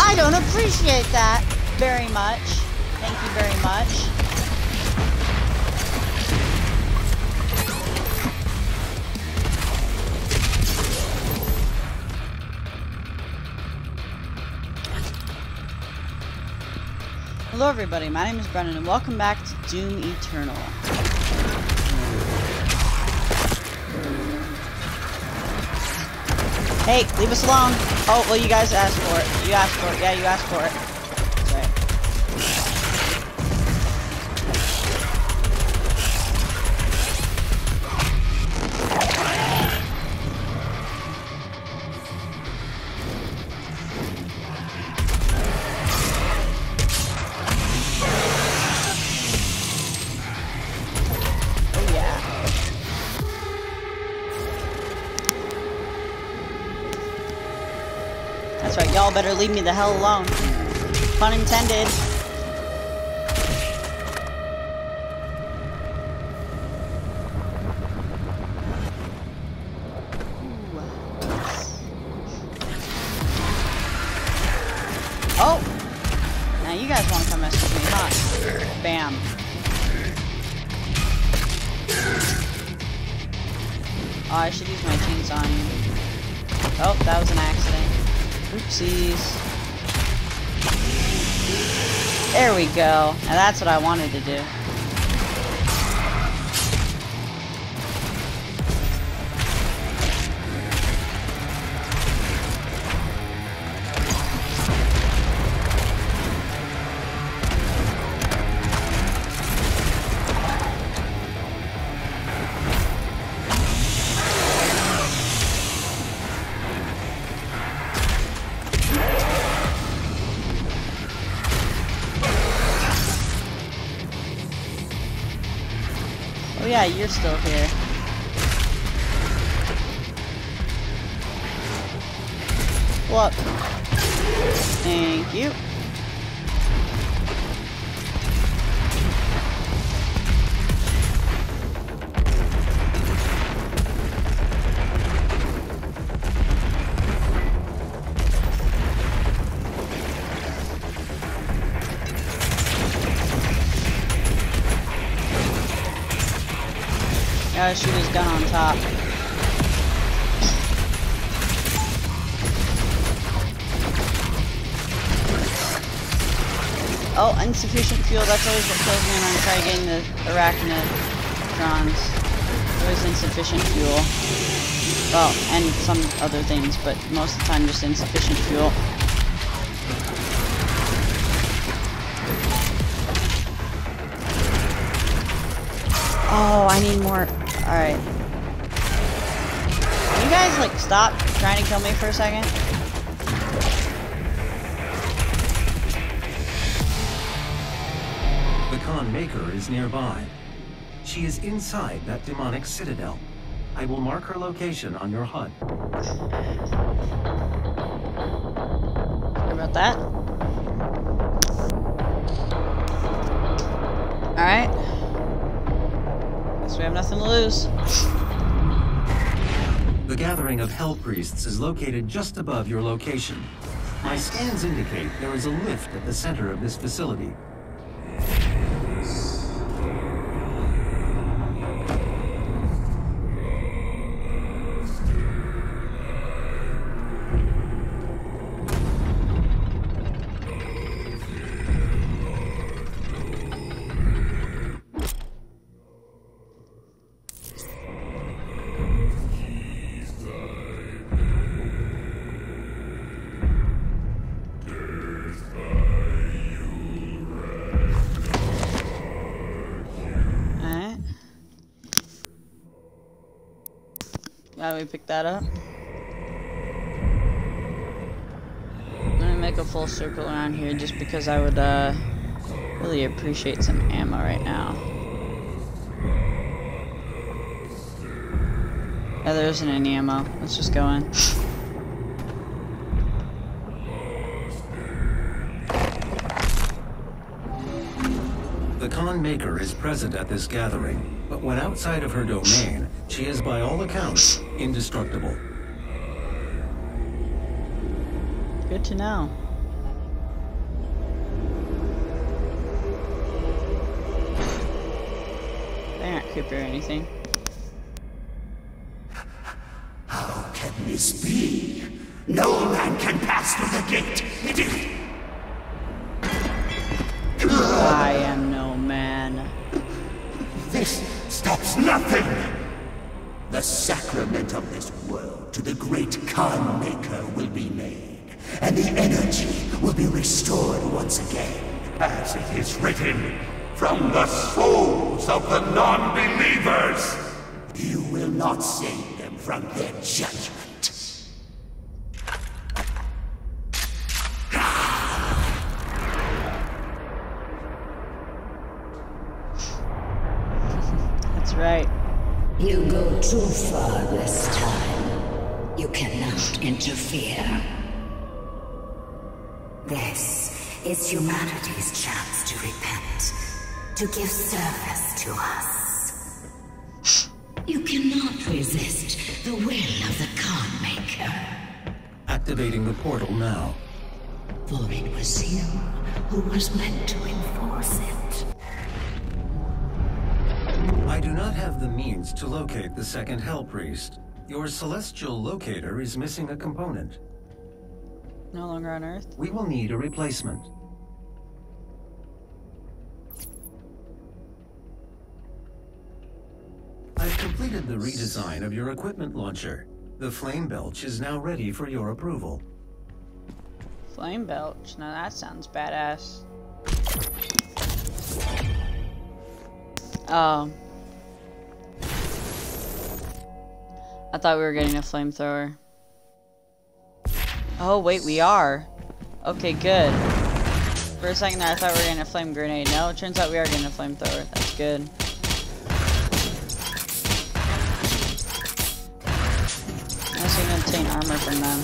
I don't appreciate that very much. Thank you very much. Hello everybody, my name is Brennan and welcome back to Doom Eternal. Hey, leave us alone. Oh, well you guys asked for it. You asked for it. Yeah, you asked for it. Better leave me the hell alone. Pun intended. Go. Now that's what I wanted to do. You're still here. What? Thank you. Gotta shoot his gun on top. Oh, insufficient fuel. That's always what kills me when I try getting the arachnotrons. Always insufficient fuel. Well, and some other things, but most of the time just insufficient fuel. Oh, I need more Alright. Can you guys, like, stop trying to kill me for a second? The Khan Maykr is nearby. She is inside that demonic citadel. I will mark her location on your HUD. What about that? Alright we have nothing to lose. The gathering of Hell Priests is located just above your location. My scans indicate there is a lift at the center of this facility. We pick that up? I'm gonna make a full circle around here just because I would uh, really appreciate some ammo right now. Yeah, there isn't any ammo. Let's just go in. The Khan Maykr is present at this gathering, but when outside of her domain, she is, by all accounts, indestructible. Good to know. They aren't Cooper or anything. How can this be? No man can pass through the gate not save them from their judgment. That's right. You go too far this time. You cannot interfere. This is humanity's chance to repent, to give service to us. You cannot resist the will of the Khan Maykr, Activating the portal now. for it was you who was meant to enforce it. I do not have the means to locate the second Hell Priest. Your celestial locator is missing a component. No longer on Earth. We will need a replacement. Completed the redesign of your equipment launcher. The flame belch is now ready for your approval. Flame belch. Now that sounds badass. Oh. I thought we were getting a flamethrower. Oh, wait, we are. Okay, good. For a second there, I thought we were getting a flame grenade. No, it turns out we are getting a flamethrower. That's good. Obtain armor from them.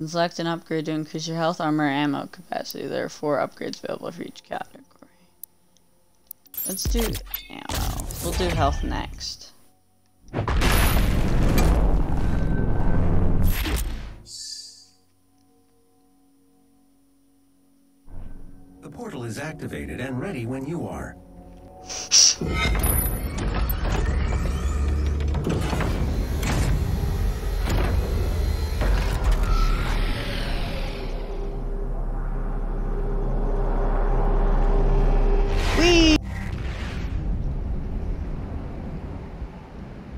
Select an upgrade to increase your health, armor, and ammo capacity. There are four upgrades available for each category. Let's do ammo. We'll do health next. Is activated and ready when you are.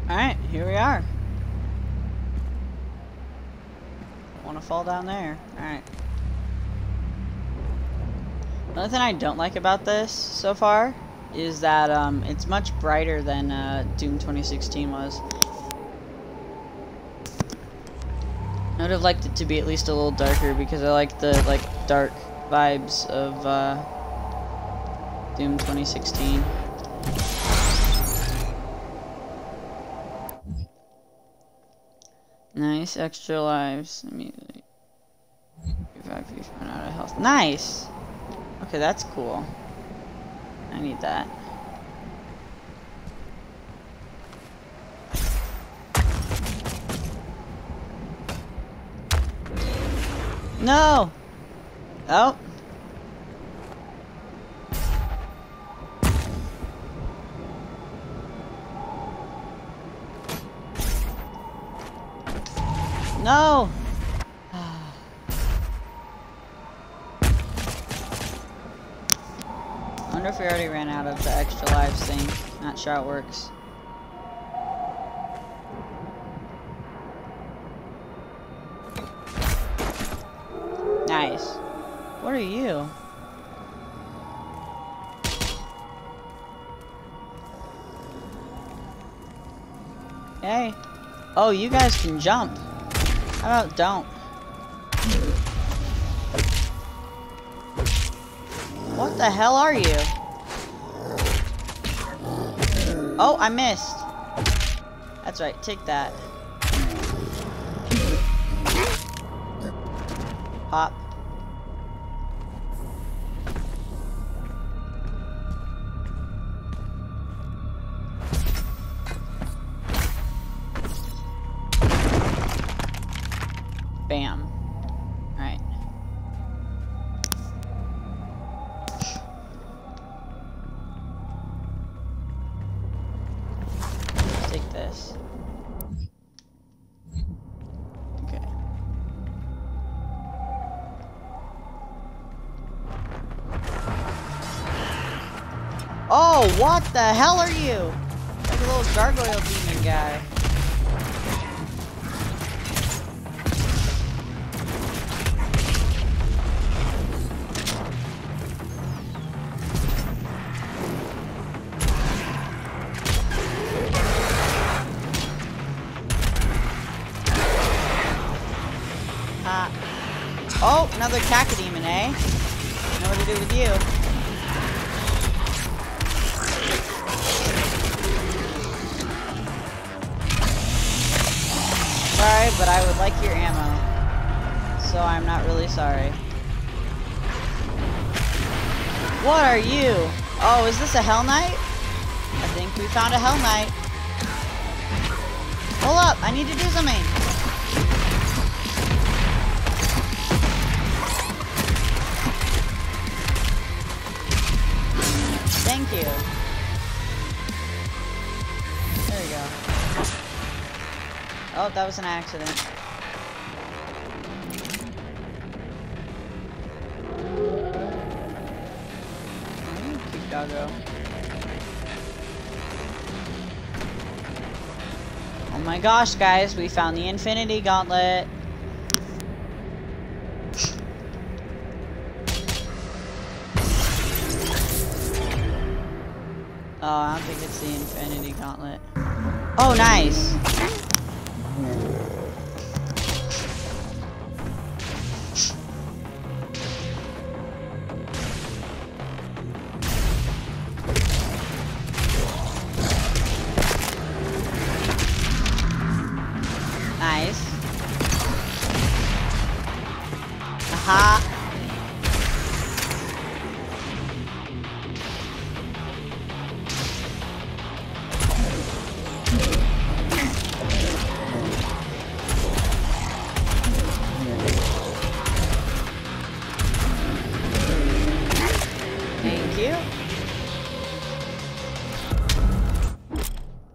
Alright, here we are. Wanna fall down there. Alright. The only thing I don't like about this so far is that um, it's much brighter than uh, Doom 2016 was. I would have liked it to be at least a little darker because I like the like dark vibes of uh, Doom 2016. Nice extra lives. Immediately. Run out of health. Nice. Okay, that's cool. I need that. No. Oh. No. We already ran out of the extra lives thing. Not sure how it works. Nice. What are you? Hey. Oh, you guys can jump. How about don't? What the hell are you? Oh, I missed. That's right, take that. Pop. Bam. Alright. What the hell are you? Like a little gargoyle demon guy. A Hell Knight? I think we found a Hell Knight. Hold up, I need to do something. Thank you. There we go. Oh, that was an accident. Mm, Oh my gosh, guys, we found the Infinity Gauntlet. Oh, I don't think it's the Infinity Gauntlet. Oh, nice. Thank you.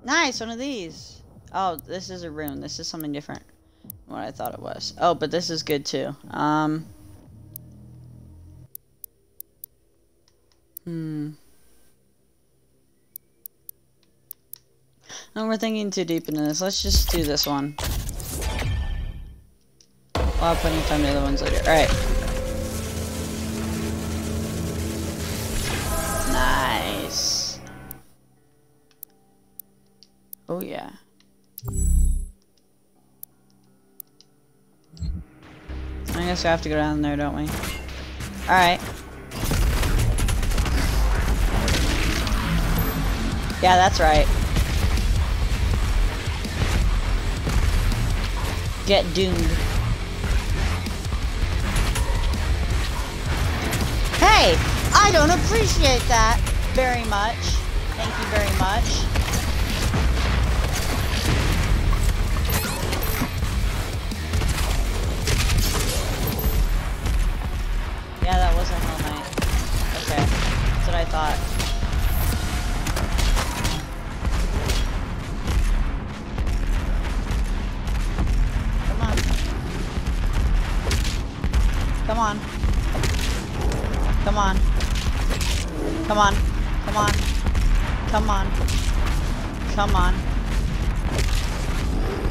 Nice, one of these. Oh, this is a rune. This is something different than what I thought it was. Oh, but this is good too. Um. Hmm. No, we're thinking too deep into this. Let's just do this one. I'll have plenty of time to the other ones later. Alright. Nice. Oh yeah. I guess we have to go down there, don't we? Alright. Yeah, that's right. Get doomed. Hey! I don't appreciate that very much. Thank you very much. Yeah, that was a Hell Knight. Okay. That's what I thought. Come on. Come on. Come on. Come on.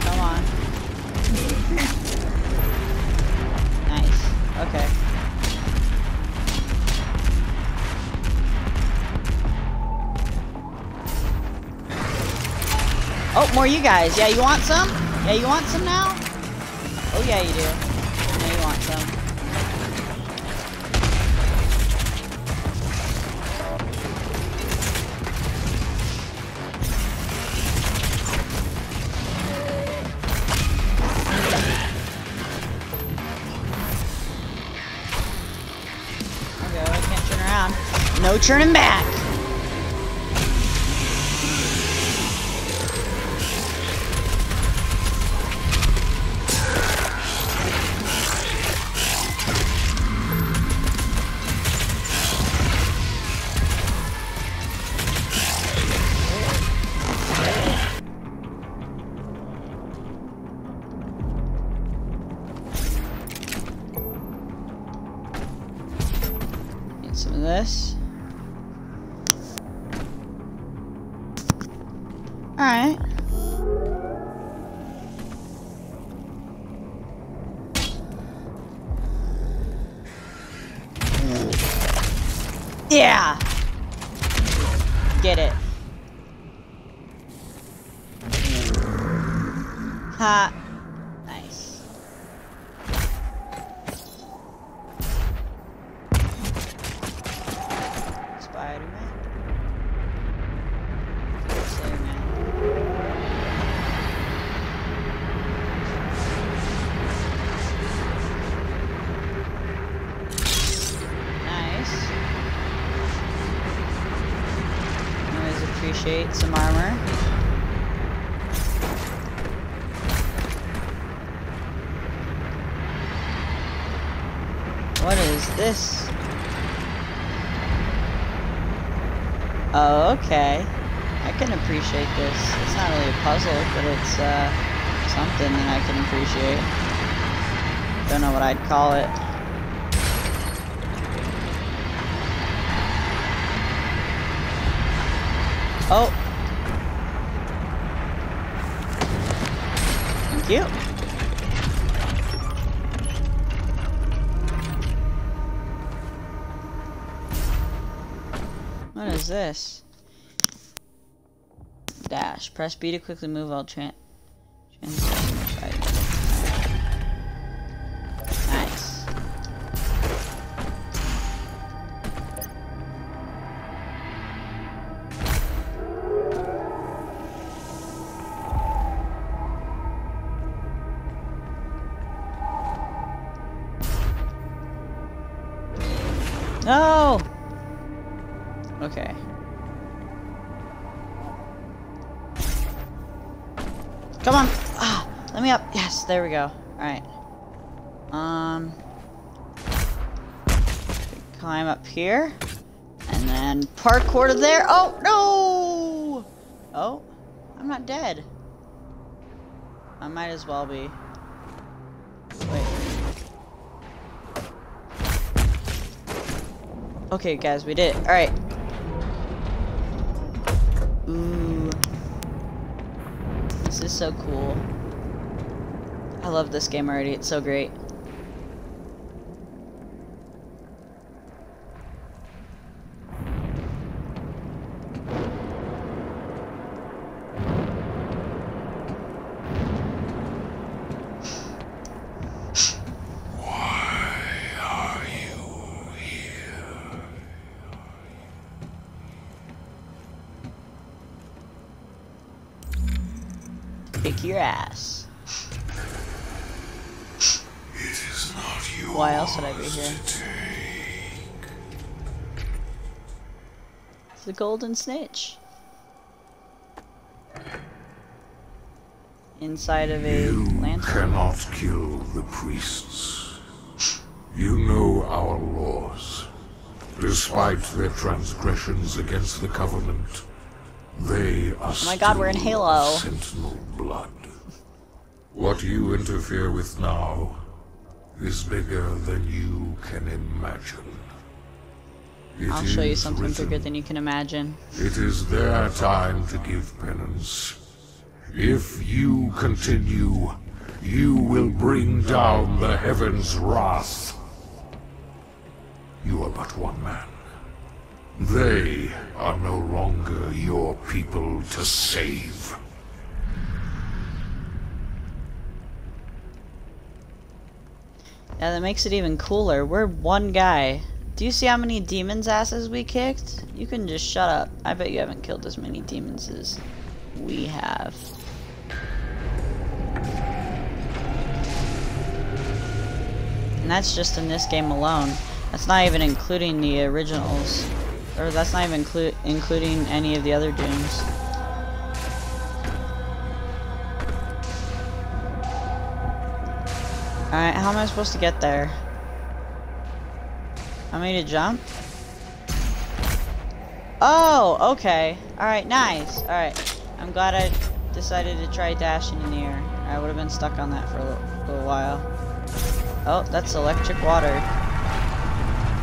Come on. Nice. Okay. Oh, more you guys. Yeah, you want some? Yeah, you want some now? Oh, yeah, you do. returning back. Ha! Nice. Spider-Man. Slayer-Man. Nice. Always appreciate some armor. What is this? Oh, okay. I can appreciate this. It's not really a puzzle, but it's uh, appreciate. Don't know what I'd call it. Oh. Thank you. What is this? Dash. Press B to quickly move while tran transition There we go. Alright. Um... Climb up here. And then parkour to there. Oh, no! Oh, I'm not dead. I might as well be. Wait. Okay, guys, we did it. Alright. Ooh. This is so cool. I love this game already. It's so great. Kick your ass. It is not yours Why else would I be here? to take. It's the golden snitch. Inside of a You lantern. cannot kill the priests. You know our laws. Despite their transgressions against the Covenant, they are Oh my god, we're in Halo. Sentinel blood. What you interfere with now is bigger than you can imagine. I'll show you something written, bigger than you can imagine. It is their time to give penance. If you continue, you will bring down the heavens' wrath. You are but one man. They are no longer your people to save. Yeah, that makes it even cooler. We're one guy. Do you see how many demons' asses we kicked? You can just shut up. I bet you haven't killed as many demons as we have. And that's just in this game alone. That's not even including the originals. Or that's not even inclu including any of the other Dooms. Alright, how am I supposed to get there? How many to jump? Oh, okay. Alright, nice. Alright. I'm glad I decided to try dashing in the air. I would have been stuck on that for a little, little while. Oh, that's electric water.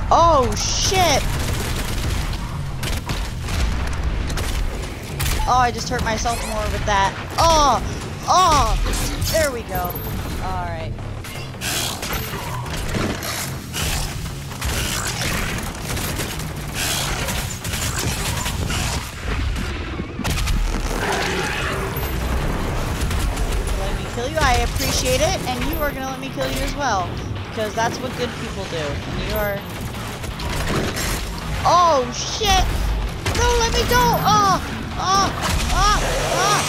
Oh, shit! Oh, I just hurt myself more with that. Oh! Oh! There we go. Alright. I appreciate it, and you are gonna let me kill you as well. Because that's what good people do. And you are... Oh, shit! No, let me go! Oh! Oh! Oh! Oh!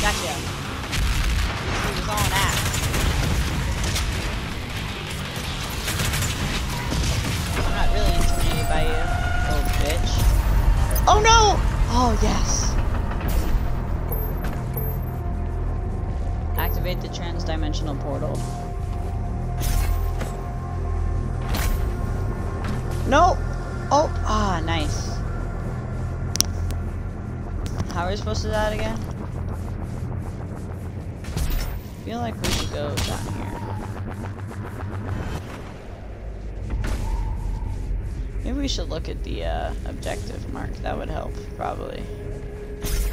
Gotcha. He was on ass. I'm not really intimidated by you. Oh, bitch. Oh, no! Oh, yes. Transdimensional portal. No! Oh, ah, nice. How are we supposed to do that again? I feel like we should go down here. Maybe we should look at the uh, objective mark. That would help, probably.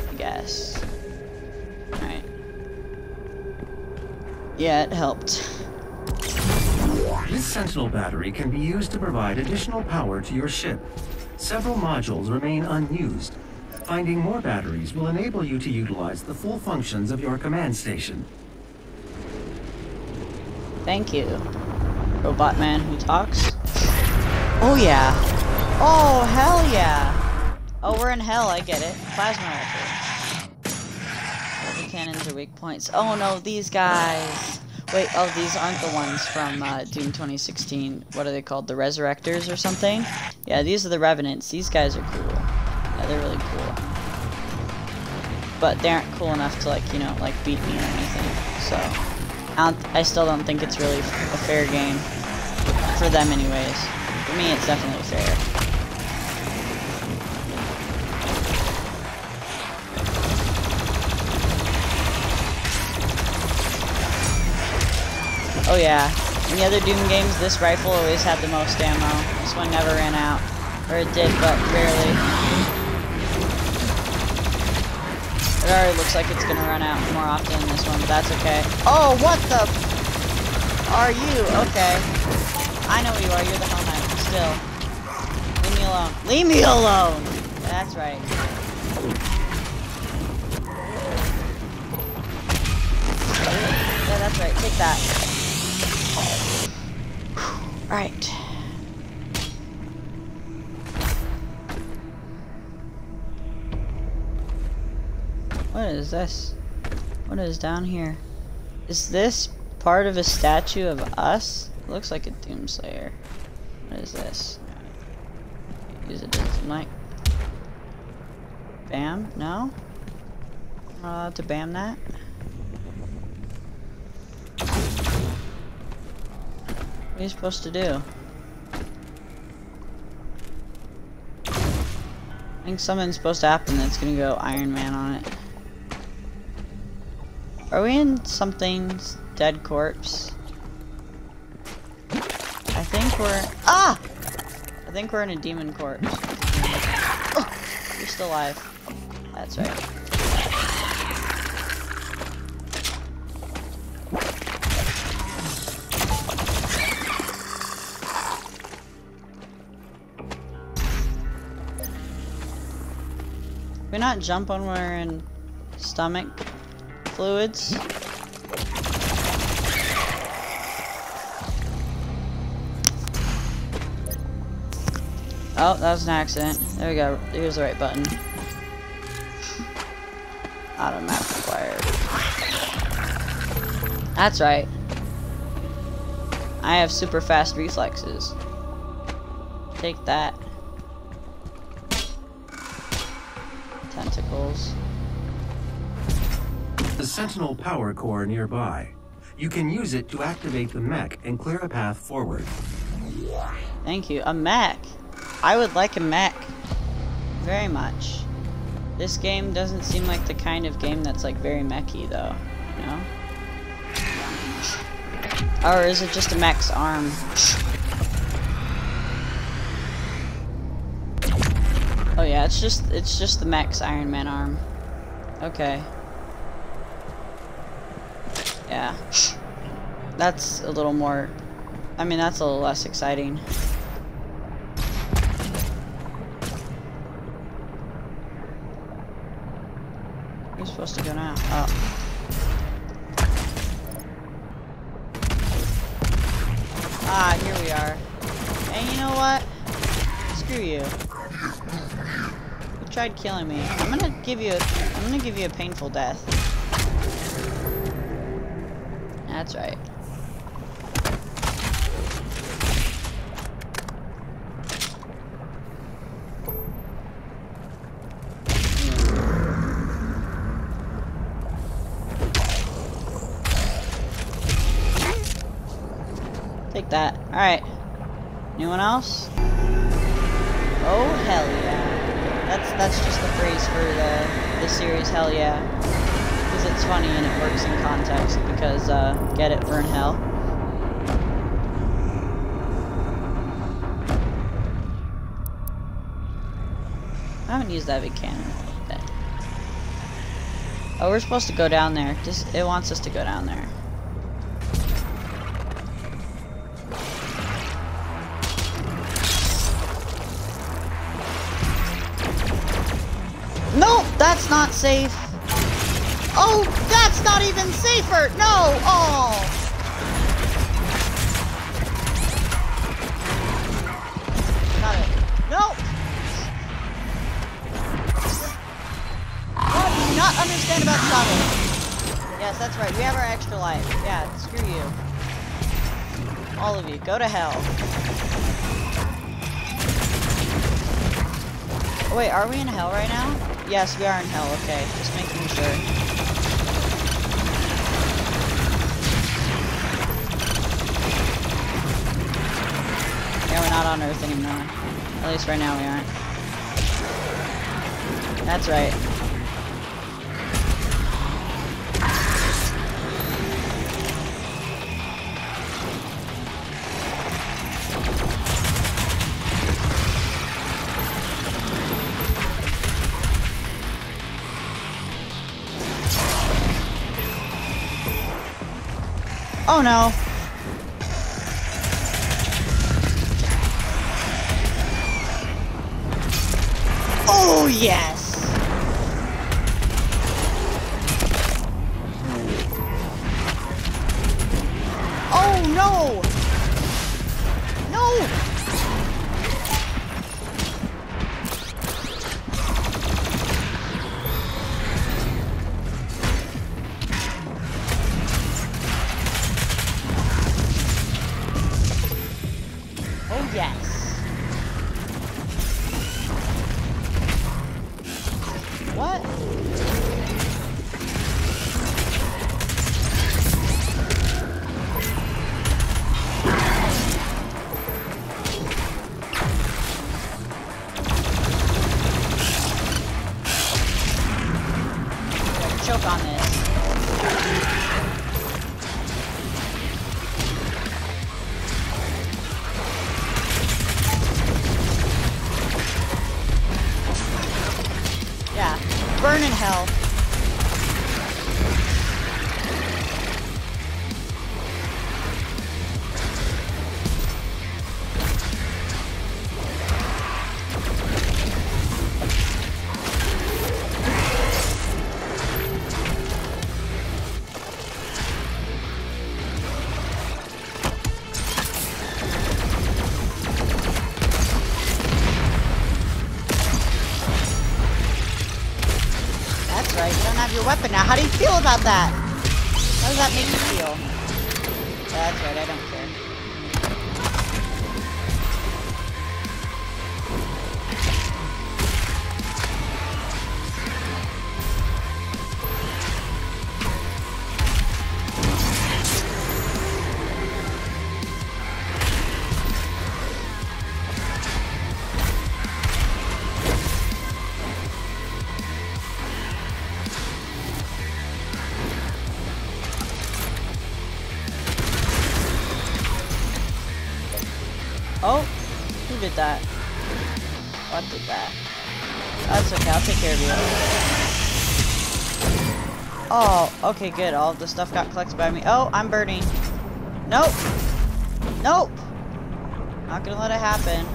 I guess. Alright. Yeah, it helped. This Sentinel battery can be used to provide additional power to your ship. Several modules remain unused. Finding more batteries will enable you to utilize the full functions of your command station. Thank you. Robot man who talks. Oh yeah. Oh hell yeah. Oh, we're in hell. I get it. Plasma rifle. Cannons are weak points. Oh no, these guys. Wait, oh, these aren't the ones from uh, Doom 2016. What are they called? The Resurrectors or something? Yeah, these are the Revenants. These guys are cool. Yeah, they're really cool. But they aren't cool enough to, like, you know, like, beat me or anything. So, I, I still don't think it's really a fair game. For them, anyways. For me, it's definitely fair. Oh yeah. In the other Doom games, this rifle always had the most ammo. This one never ran out. Or it did, but rarely. It already looks like it's gonna run out more often than this one, but that's okay. Oh, what the are you? Okay. I know you are. You're the Knight. Still. Leave me alone. Leave me alone! That's right. Yeah, that's right. Take that. Right. What is this? What is down here? Is this part of a statue of us? looks like a Doomslayer. What is this? Use it as mic. Bam? No? Am I allowed to bam that? Are you supposed to do? I think something's supposed to happen that's gonna go Iron Man on it. Are we in something's dead corpse? I think we're... Ah! I think we're in a demon corpse. Oh, you're still alive. That's right. Not jump when we're in stomach fluids? Oh, that was an accident. There we go. Here's the right button. Auto map required. That's right. I have super fast reflexes. Take that. Tentacles. The Sentinel power core nearby. You can use it to activate the mech and clear a path forward. Thank you. A mech. I would like a mech. Very much. This game doesn't seem like the kind of game that's like very mechy though. You know? Or is it just a mech's arm? That's just, it's just the max Iron Man arm. Okay. Yeah. That's a little more, I mean, that's a little less exciting. You're supposed to go now? Oh. Ah, here we are. And you know what? Screw you. You tried killing me. I'm gonna give you a I'm gonna give you a painful death. That's right. Take that. Alright. Anyone else? Oh hell yeah. That's that's just the phrase for the the series hell yeah. Because it's funny and it works in context because uh get it burn hell. I haven't used that big cannon. Oh, we're supposed to go down there. Just it wants us to go down there. Safe. Oh, that's not even safer. No. Oh. Got it. No. What do not understand about shotgun? Yes, that's right. We have our extra life. Yeah, screw you. All of you, go to hell. Wait, are we in hell right now? Yes, we are in hell. Okay, just making sure. Yeah, we're not on Earth anymore. At least right now we aren't. That's right. Oh no. Oh yes. Oh no. No. Have your weapon now. How do you feel about that? How does that make you feel? That's right, I don't okay, good. All the stuff got collected by me. Oh, I'm burning. Nope. Nope. Not gonna let it happen.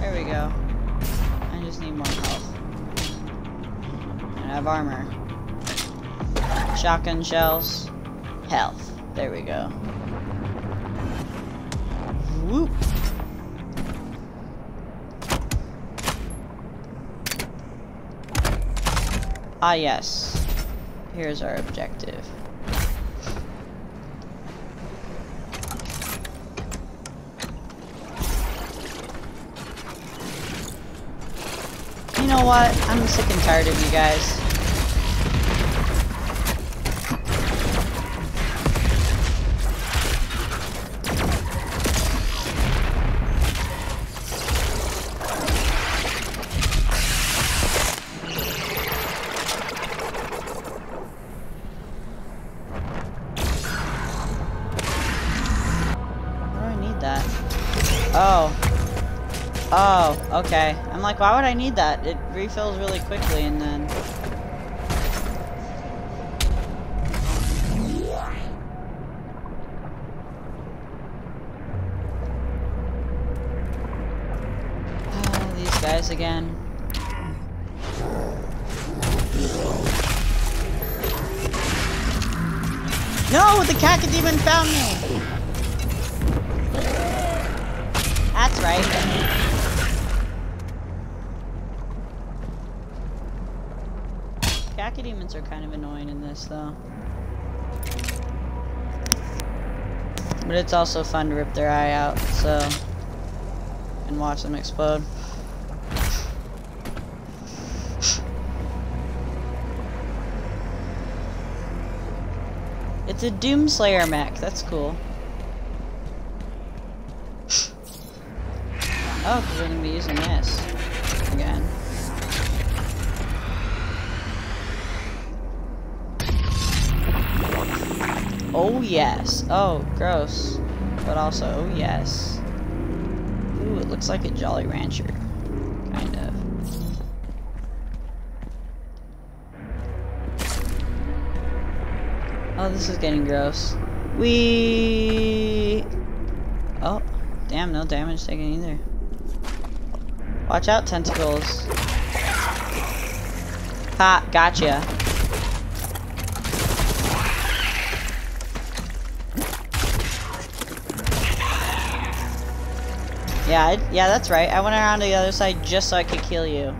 There we go. I just need more health. And I have armor. Shotgun shells. Health. There we go. Whoop. Ah, yes. Here's our objective. You know what? I'm sick and tired of you guys. Like, why would I need that? It refills really quickly and then... Oh, these guys again. No, the cacodemon found me! That's right. Cacodemons are kind of annoying in this, though. But it's also fun to rip their eye out, so... And watch them explode. It's a Doomslayer mech, that's cool. Oh, because we're going to be using this Oh, yes. Oh, gross. But also, oh, yes. Ooh, it looks like a Jolly Rancher. Kind of. Oh, this is getting gross. We. Oh, damn, no damage taken either. Watch out, tentacles. Ha, gotcha. Yeah, I, yeah, that's right. I went around to the other side just so I could kill you.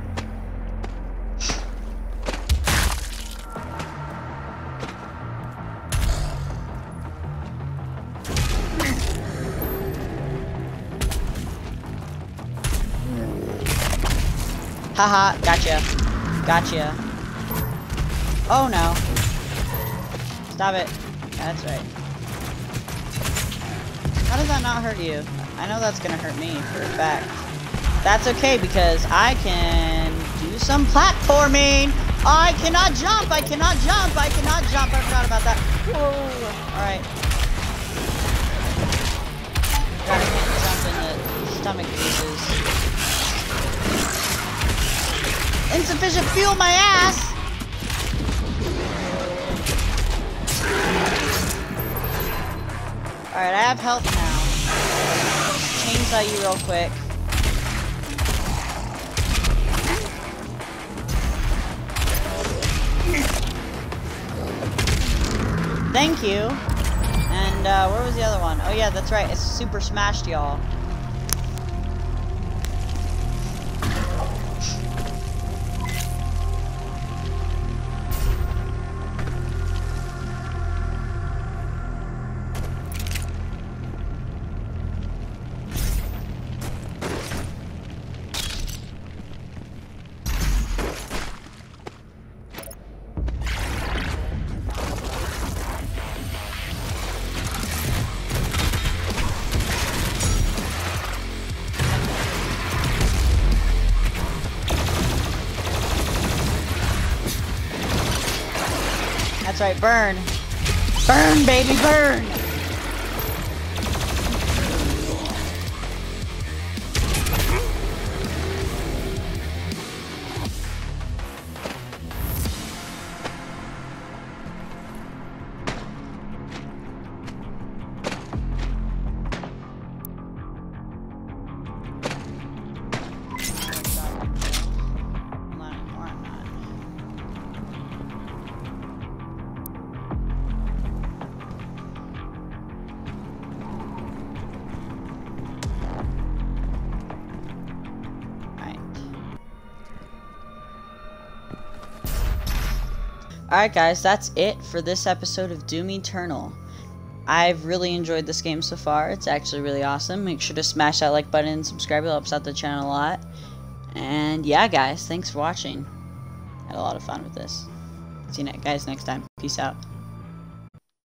Haha, gotcha. Gotcha. Oh no. Stop it. That's right. How does that not hurt you? I know that's gonna hurt me for a fact. That's okay because I can do some platforming. I cannot jump. I cannot jump. I cannot jump. I forgot about that. Whoa. All right. I can't jump in the stomach pieces. Insufficient fuel, my ass! Alright, I have health now. Chainsaw you real quick. Thank you. And, uh, where was the other one? Oh yeah, that's right. It's super smashed, y'all. That's right, burn. Burn, baby, burn! Alright guys, that's it for this episode of Doom Eternal. I've really enjoyed this game so far. It's actually really awesome. Make sure to smash that like button and subscribe. It helps out the channel a lot. And yeah, guys, thanks for watching. Had a lot of fun with this. See you guys next time. Peace out.